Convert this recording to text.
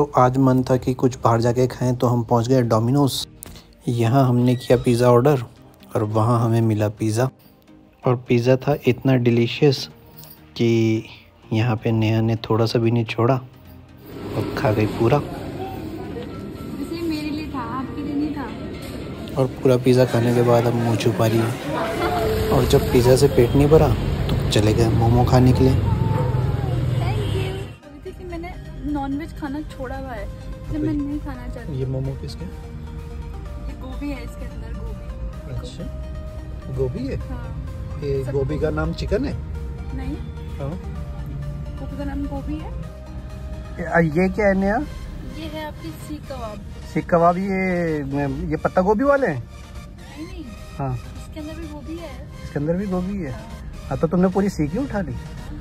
तो आज मन था कि कुछ बाहर जाके खाएँ तो हम पहुँच गए डोमिनोज। यहाँ हमने किया पिज़्ज़ा ऑर्डर और वहाँ हमें मिला पिज़्ज़ा। और पिज़्ज़ा था इतना डिलीशियस कि यहाँ पे नेहा ने थोड़ा सा भी नहीं छोड़ा और खा गई पूरा। मेरे लिए था आपके लिए नहीं था। और पूरा पिज़्ज़ा खाने के बाद अब मुँह छुपा रही है। और जब पिज़्ज़ा से पेट नहीं भरा तो चले गए मोमो खाने के लिए। नॉनवेज खाना छोड़ा हुआ है। इसलिए मैं नहीं खाना चाहती। ये मोमो किसके? ये गोभी है इसके अंदर गोभी। अच्छा। गोभी है? हाँ। ये गोभी। का नाम चिकन है? नहीं। हाँ। गोभी का नाम गोभी है। ये क्या है नया? ये है आपकी सीख कबाब। सीख कबाब ये ये पत्ता गोभी वाले हैं? नहीं नहीं। हाँ। इसके अंदर भी गोभी है। इसके अंदर भी गोभी है। हाँ तो तुमने पूरी सीख ही उठा ली। हाँ,